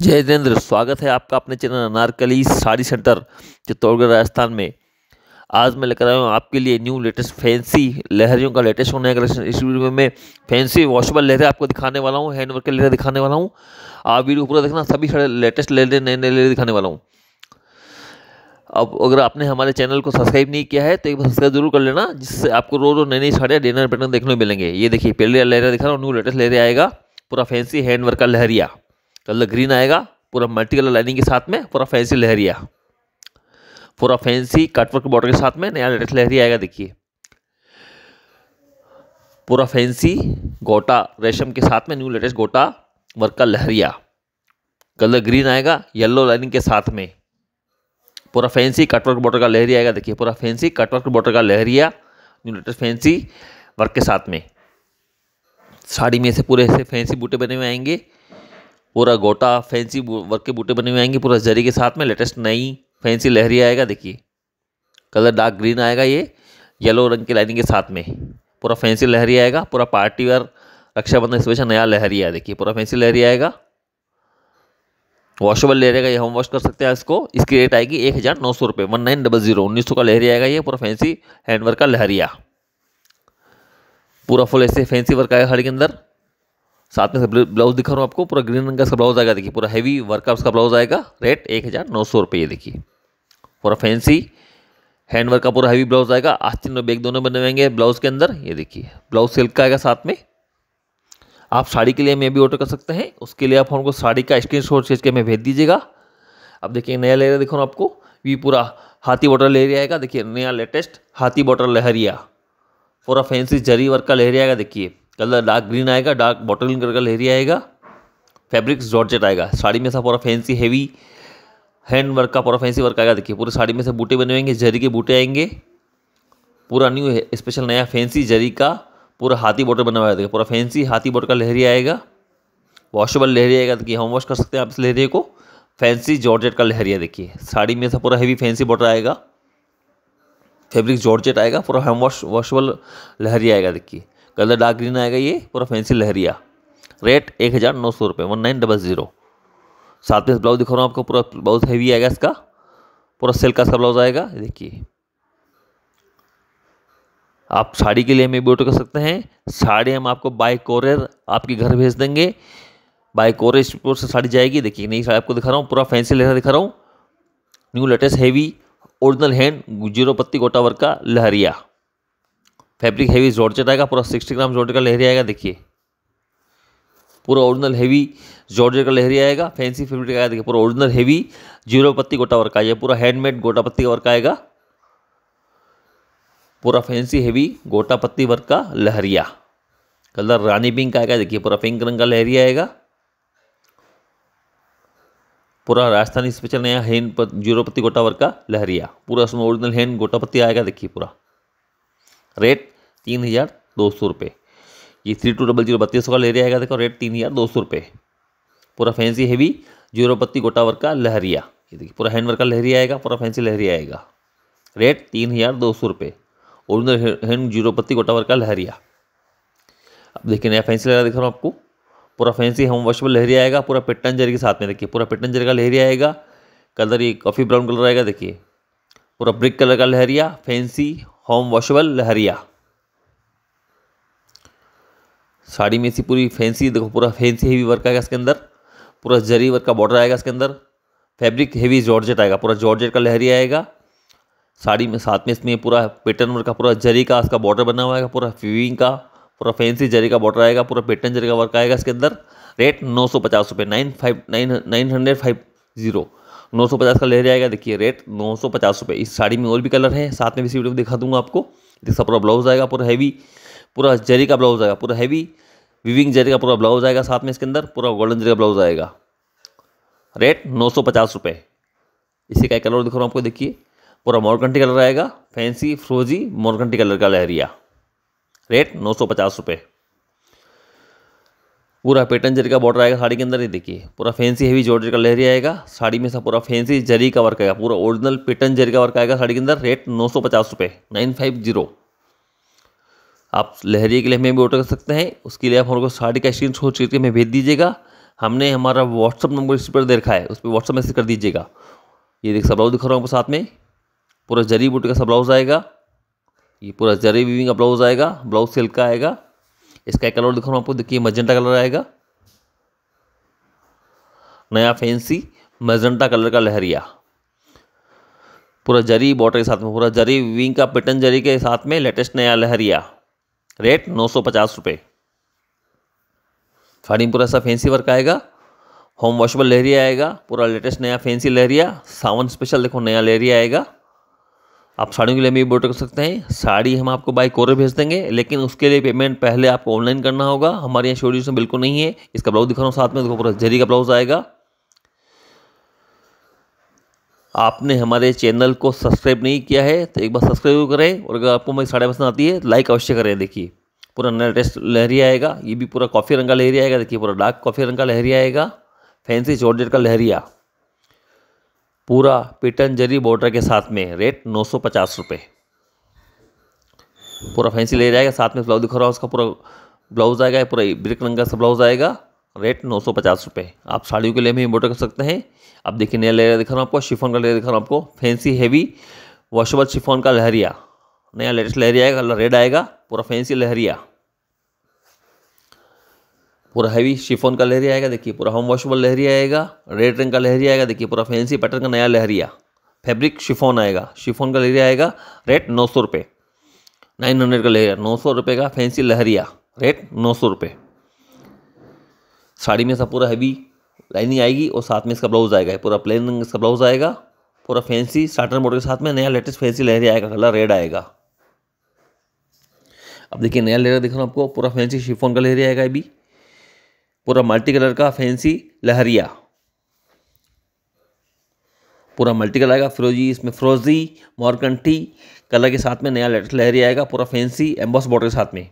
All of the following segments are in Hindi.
जय जितेंद्र, स्वागत है आपका अपने चैनल अनारकली साड़ी सेंटर चित्तौड़गढ़ राजस्थान में। आज मैं लेकर आया हूँ आपके लिए न्यू लेटेस्ट फैंसी लहरियों का लेटेस्ट होने कलेक्शन इस वीडियो में मैं फैंसी वॉशेबल लहरें आपको दिखाने वाला हूँ, हैंड वर्क के लहरें दिखाने वाला हूँ। आप वीडियो पूरा देखना, सभी सारे लेटेस्ट लहरें नए नए लहरें दिखाने वाला हूँ। अब अगर आपने हमारे चैनल को सब्सक्राइब नहीं किया है तो एक बार सब्सक्राइब ज़रूर कर लेना, जिससे आपको रोज रोज नई नई साड़ियाँ, डिनर पैटर्न देखने को मिलेंगे। ये देखिए, पहले लहरा दिखा रहा हूँ न्यू लेटेस्ट लहरे आएगा, पूरा फैंसी हैंड वर्क का लहरिया। कलर ग्रीन आएगा, पूरा मल्टी कलर लाइनिंग के साथ में, पूरा फैंसी लहरिया। पूरा फैंसी कटवर्क बॉर्डर के साथ में नया लेटेस्ट लहरिया आएगा, देखिए। पूरा फैंसी गोटा रेशम के साथ में न्यू लेटेस्ट गोटा वर्क का लहरिया। कलर ग्रीन आएगा येलो लाइनिंग के साथ में। पूरा फैंसी कटवर्क बॉर्डर का लहरिया आएगा, देखिए, पूरा फैंसी कटवर्क बॉर्डर का lehariya new latest fancy work के साथ में। साड़ी में से पूरे ऐसे फैंसी बूटे बने हुए आएँगे। पूरा गोटा फैंसी वर्क के बूटे बने हुए आएँगे पूरा जरी के साथ में, लेटेस्ट नई फैंसी लहरी आएगा, देखिए। कलर डार्क ग्रीन आएगा ये, येलो रंग की लाइनिंग के साथ में। पूरा फैंसी लहरी आएगा, पूरा पार्टी वेयर, रक्षाबंधन स्पेशल नया लहरी है देखिए, पूरा फैंसी लहरी आएगा। वॉशेबल ले रहेगा ये, हम वॉश कर सकते हैं इसको। इसकी रेट आएगी एक हज़ार नौ सौ रुपये वन नाइन डबल ज़ीरो, उन्नीस सौ का लहरी आएगा ये, पूरा फैंसी हैंडवर्क का लहरिया। पूरा फुल ऐसे फैंसी वर्क आएगा साड़ी के अंदर। साथ में ब्लाउज दिखा रहा हूँ आपको, पूरा ग्रीन रंग का ब्लाउज आएगा, देखिए, पूरा हैवी वर्क का ब्लाउज आएगा रेट एक हज़ार नौ सौ रुपये देखिए। पूरा फैंसी हैंड वर्क का पूरा हैवी ब्लाउज आएगा, आस्तीन और बैग दोनों बने हुएँगे ब्लाउज के अंदर, ये देखिए, ब्लाउज सिल्क का आएगा साथ में। आप साड़ी के लिए मैं भी ऑर्डर कर सकते हैं, उसके लिए आप हमको साड़ी का स्क्रीन शॉट खींच के हमें भेज दीजिएगा। अब देखिए, नया लेयर देखो ना आपको, ये पूरा हाथी बॉर्डर लहरिया आएगा, देखिए, नया लेटेस्ट हाथी बॉर्डर लहरिया, पूरा फैंसी जरी वर्क का लहरिया आएगा, देखिए। कलर डार्क ग्रीन आएगा, डार्क बॉटल कलर का लहरी आएगा, फैब्रिक जॉर्जेट आएगा। साड़ी में सा पूरा फैंसी हैवी हैंड वर्क का पूरा फैंसी वर्क आएगा। देखिए, पूरे साड़ी में से बूटे बने होंगे, जरी के बूटे आएँगे। पूरा न्यू स्पेशल नया फैंसी जरी का पूरा हाथी बॉर्डर बना हुआ है। देखिए, पूरा फैंसी हाथी बॉर्डर का लहरी आएगा। वॉशेबल लहरी आएगा, देखिए हम वॉश कर सकते हैं आप इस लहरिए को। फैंसी जॉर्जेट का लहरिया देखिए। साड़ी में से पूरा हैवी फैंसी बॉर्डर आएगा। फैब्रिक जॉर्जेट आएगा, पूरा हैम वॉश वॉशेबल लहरी आएगा, देखिए। कलर डार्क ग्रीन आएगा ये, पूरा फैंसी लहरिया रेट एक हज़ार नौ सौ रुपये वन नाइन डबल ज़ीरो। साथ में ब्लाउज दिखा रहा हूँ आपको, पूरा ब्लाउज हैवी आएगा इसका। पूरा सिल्क का इसका ब्लाउज आएगा देखिए। आप साड़ी के लिए हमें भी कर सकते हैं। साड़ी हम आपको बाय कोरियर आपके घर भेज देंगे। बाय कोरियर से साड़ी जाएगी। देखिए, नई साड़ी आपको दिखा रहा हूँ, पूरा फैंसी लहरा दिखा रहा हूँ। New latest heavy original hand zero पत्ती गोटा वर्क का लहरिया। फैब्रिक हैवी जॉर्जेट आएगा पूरा सिक्सटी ग्राम जॉर्जेट का लहरी आएगा, देखिए। पूरा ओरिजिनल हैवी जॉर्जेट का लहरी आएगा, फैंसी फैब्रिक आएगा, देखिए, पूरा ओरिजिनल हैवी ज़ीरो पत्ती गोटा वर्क आएगा, पूरा हैंडमेड गोटा पत्ती वर्क आएगा। पूरा फैंसी हैवी गोटा पत्ती वर्क का लहरिया। कलर रानी पिंक आएगा, देखिए, पूरा पिंक रंग का लहरिया आएगा। पूरा राजस्थानी स्पेशल नया हैंड ज़ीरो पत्ती गोटा वर्क का लहरिया। पूरा उसमें ओरिजिनल हैंड गोटा पत्ती आएगा, देखिए, पूरा। रेट तीन हज़ार दो सौ रुपये। ये थ्री टू डबल ज़ीरो बत्तीस का ले रहेगा देखो रेट तीन हज़ार दो सौ रुपये। पूरा फैंसी हैवी ज़ीरो पत्ती गोटा वर्क का लहरिया। ये देखिए, पूरा हैंड वर्क का लहरिया आएगा, पूरा फैंसी लहरिया आएगा। रेट तीन हज़ार दो सौ रुपये। ओरिजिनल हैंड ज़ीरो पत्ती गोटा वर्क का लहरिया। अब देखिए नया फैंसी लहरा दिखा रहा हूँ आपको। पूरा फैंसी होम वॉशेबल लहरिया आएगा, पूरा पिट्टन जरी के साथ में। देखिए, पूरा पिट्टन जरी का लहरिया आएगा। कलर ये कॉफ़ी ब्राउन कलर आएगा, देखिए। पूरा ब्रिक कलर का lehariya fancy home washable lehariya. Sari में सी पूरी फैंसी देखो पूरा फैंसी हेवी वर्क आएगा इसके अंदर। पूरा जरी वर्क का बॉर्डर आएगा इसके अंदर। फैब्रिक हेवी जॉर्जेट आएगा, पूरा जॉर्जेट का लहरी आएगा। साड़ी में, साथ में इसमें पूरा पैटर्न वर्क का, पूरा जरी का इसका बॉर्डर बना हुआ है पूरा फीविंग का, पूरा फैंसी जरी का बॉर्डर आएगा, पूरा पैटर्न जरी का वर्क आएगा इसके अंदर। रेट नौ सौ पचास रुपये nine five nine nine hundred five zero नौ सौ पचास का ले आएगा देखिए रेट नौ सौ पचास रुपये इस साड़ी में और भी कलर है। साथ में इसी वीडियो में दिखा दूँगा आपको। इसका पूरा ब्लाउज आएगा, पूरा हैवी पूरा जरी का ब्लाउज आएगा, पूरा हैवी विविंग जरी का पूरा ब्लाउज आएगा साथ में इसके अंदर, पूरा गोल्डन जरी का ब्लाउज आएगा। रेट नौ सौ पचास रुपये इसी का कलर दिखा रहा हूँ आपको, देखिए। पूरा मोरकंटी कलर आएगा फैंसी फ्रोजी मोरकंटी कलर का लहरिया। रेट नौ सौ पचास रुपये पूरा पैटर्न जरी का बॉर्डर आएगा साड़ी के अंदर ही देखिए, पूरा फैंसी हैवी जॉर्जर का लहरी आएगा, साड़ी में सब पूरा फैंसी जरी का वर्क आएगा, पूरा ओरिजिनल पैटर्न जरी का वर्क आएगा साड़ी के अंदर रेट नौ सौ पचास रुपये नाइन फाइव ज़ीरो आप लहरिए के लिए हमें भी ऑर्डर कर सकते हैं, उसके लिए आप हमको साड़ी का स्क्रीन शॉट करके हमें भेज दीजिएगा, हमने हमारा व्हाट्सअप नंबर इस पर देखा है, उस पर व्हाट्सअप मैसेज कर दीजिएगा। ये देख, सब ब्लाउज दिखा रहा हूँ आपको साथ में, पूरा जरी बूटी का सब ब्लाउज आएगा, ये पूरा जरी वीविंग का ब्लाउज आएगा, ब्लाउज सिल्क का आएगा इसका एक कलर दिखा आपको, देखिए मजेंटा कलर आएगा। नया फैंसी मजेंटा कलर का लहरिया। पूरा जरी बॉर्डर के साथ में, पूरा जरी विंग का पिटन जरी के साथ में लेटेस्ट नया लहरिया। रेट नौ सौ पचास रुपये साड़ी पूरा सा फैंसी वर्क आएगा। होम वॉशबल लहरिया आएगा, पूरा लेटेस्ट नया फैंसी लहरिया। सावन स्पेशल देखो, नया लहरिया आएगा। आप साड़ियों के लिए भी बोर्ड कर सकते हैं। साड़ी हम आपको बाई कोरे भेज देंगे, लेकिन उसके लिए पेमेंट पहले आपको ऑनलाइन करना होगा। हमारे यहाँ शोरूम में बिल्कुल नहीं है। इसका ब्लाउज दिखा रहा हूँ साथ में, देखो पूरा जरी का ब्लाउज आएगा। आपने हमारे चैनल को सब्सक्राइब नहीं किया है तो एक बार सब्सक्राइब करें। और अगर आपको मेरी साढ़े पसंद आती है लाइक अवश्य करें। देखिए, पूरा लेटेस्ट लहरी आएगा। ये भी पूरा कॉफ़ी रंग का लहरी आएगा। देखिए, पूरा डार्क कॉफ़ी रंग का लहरी आएगा। फैंसी जॉर्जेट का लहरिया। पूरा पिटन जरी बॉर्डर के साथ में, रेट नौ सौ पचास रुपये पूरा फैंसी ले जाएगा, साथ में ब्लाउज दिखा रहा हूँ, उसका पूरा ब्लाउज आएगा, पूरा ब्रिक रंग का सब ब्लाउज आएगा, रेट नौ सौ पचास रुपये आप साड़ियों के लिए भी ऑर्डर कर सकते हैं। अब देखिए, नया लेयर दिखा रहा हूँ आपको, शिफोन का लेयर दिखा रहा हूँ आपको, फैंसी हैवी वॉशेबल शिफोन का लहरिया। नया लेटेस्ट लहरिया आएगा रेड आएगा, पूरा फैंसी लहरिया। पूरा हैवी शिफोन का लहरिया आएगा, देखिए पूरा होम वॉशेबल लहरिया आएगा रेड रंग का लहरिया आएगा, देखिए पूरा फैंसी पैटर्न का नया लहरिया फैब्रिक शिफोन आएगा शिफोन का लहरिया आएगा रेट नौ सौ रुपये नाइन हंड्रेड का लहरिया, नौ सौ रुपये का फैंसी लहरिया रेट नौ सौ रुपये साड़ी में सब पूरा हैवी लाइनिंग आएगी और साथ में इसका ब्लाउज आएगा पूरा प्लेन रंग इसका ब्लाउज आएगा, पूरा फैंसी स्टार्टर मोड के साथ में नया लेटेस्ट फैंसी लहरिया आएगा कलर रेड आएगा। अब देखिए नया लेयर दिख रहा हूँ आपको, पूरा फैंसी शिफोन का लहरिया आएगा अभी। पूरा मल्टी कलर का फैंसी लहरिया। पूरा मल्टी कलर आएगा, फिरोजी, इसमें फ्रोजी, मॉर्कंटी, कलर के साथ में नया लेटेस्ट लहरी आएगा, पूरा फैंसी एम्बॉस बॉर्डर के साथ में।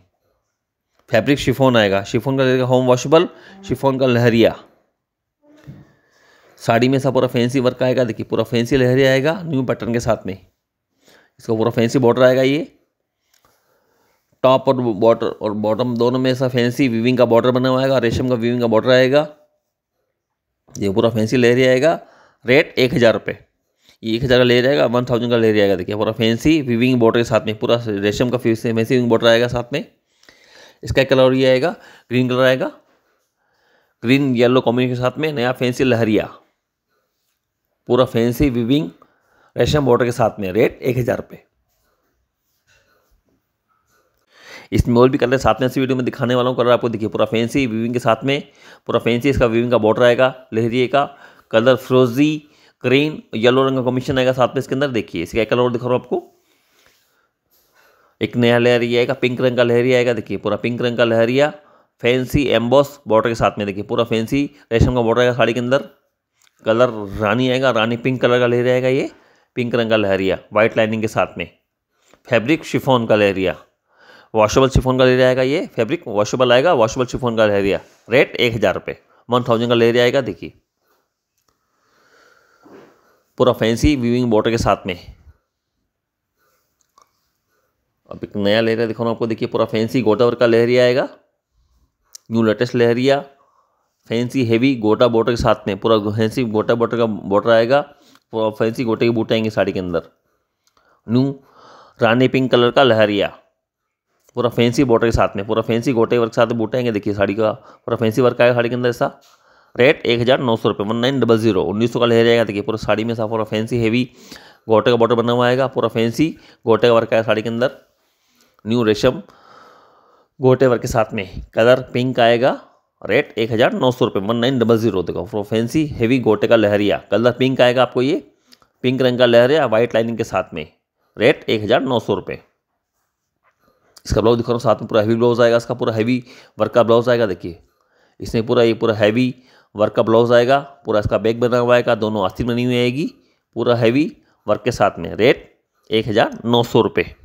फैब्रिक शिफोन आएगा, शिफोन का लगेगा होम वॉशेबल, शिफोन का लहरिया। साड़ी में सा पूरा फैंसी वर्क आएगा, देखिए पूरा फैंसी लहरिया आएगा, न्यू पैटर्न के साथ में। इसका पूरा फैंसी बॉर्डर आएगा ये। टॉप और बॉर्डर और बॉटम दोनों में ऐसा फैंसी वीविंग का बॉर्डर बना हुआ आएगा, रेशम का वीविंग का बॉर्डर आएगा। ये पूरा फैंसी लहरिया आएगा। रेट एक हज़ार रुपये ये एक हज़ार का ले जाएगा वन थाउज़ेंड का ले जाएगा देखिए, पूरा फैंसी वीविंग बॉर्डर के साथ में, पूरा रेशम का फैंसी वीविंग बॉर्डर आएगा साथ में। इसका कलर ये आएगा ग्रीन कलर आएगा। ग्रीन येलो कॉम्बिनेशन के साथ में नया फैंसी लहरिया। पूरा फैंसी विविंग रेशम बॉर्डर के साथ में रेट एक हज़ार रुपये इसमें और भी कलर साथ में इस वीडियो में दिखाने वाला हूँ, कलर आपको देखिए पूरा फैंसी विविंग के साथ में, पूरा फैंसी इसका विविंग का बॉर्डर आएगा लहरिए का कलर फ्रोजी ग्रीन येलो रंग का कॉम्बिनेशन आएगा साथ में इसके अंदर। देखिए, इसका कलर और दिखा रहा हूँ आपको? एक नया लहरिया आएगा पिंक रंग का लहरिया आएगा। देखिए, पूरा पिंक रंग का लहरिया फैंसी एम्बॉस बॉर्डर के साथ में। देखिए, पूरा फैंसी रेशम का बॉर्डर आएगा साड़ी के अंदर। कलर रानी आएगा, रानी पिंक कलर का लहरिया आएगा ये। पिंक रंग का लहरिया वाइट लाइनिंग के साथ में। फैब्रिक शिफोन का लहरिया वॉशेबल शिफोन का लहरिया आएगा ये फैब्रिक वॉशेबल आएगा वॉशेबल शिफोन का लहरिया रेट एक हज़ार रुपये वन थाउज़ेंड का लहरिया आएगा, देखिए। पूरा फैंसी वीविंग बॉर्डर के साथ में। अब एक नया लहरिया दिखाऊँ आपको, देखिए, पूरा फैंसी गोटा वर्क का लहरिया आएगा। न्यू लेटेस्ट लहरिया फैंसी हेवी गोटा बॉर्डर के साथ में, पूरा फैंसी गोटा बॉर्डर का बॉर्डर आएगा। पूरा फैंसी गोटे के बूटे आएँगे साड़ी के अंदर। न्यू रानी पिंक कलर का लहरिया। पूरा फैंसी बॉर्डर के साथ में, पूरा फैंसी गोटे वर्क के साथ बूटे आएँगे देखिए साड़ी का, पूरा फैंसी वर्क आएगा साड़ी के अंदर ऐसा। रेट एक हज़ार नौ सौ रुपये वन नाइन डबल ज़ीरो उन्नीस सौ का लहरिया आएगा, देखिए पूरा साड़ी में सा पूरा फैंसी हैवी गोटे का बॉर्डर बना हुआ आएगा, पूरा फैंसी गोटे का वर्क आएगा साड़ी के अंदर। न्यू रेशम गोटे वर्क के साथ में कलर पिंक आएगा रेट एक हज़ार नौ सौ रुपये वन नाइन डबल ज़ीरो देखो फ्रो फैंसी हैवी गोटे का लहरिया कलर पिंक आएगा आपको ये पिंक रंग का लहरिया वाइट लाइनिंग के साथ में रेट एक हज़ार नौ सौ रुपये। इसका ब्लाउज दिखा रहा हूँ साथ में पूरा हैवी ब्लाउज आएगा, इसका पूरा हैवी वर्क का ब्लाउज आएगा, देखिए। इसमें पूरा ये पूरा हैवी वर्क का ब्लाउज आएगा, पूरा इसका बैग बना हुआ आएगा, दोनों आस्तीन बनी हुई आएगी, पूरा हैवी वर्क के साथ में। रेट एक हज़ार नौ सौ रुपये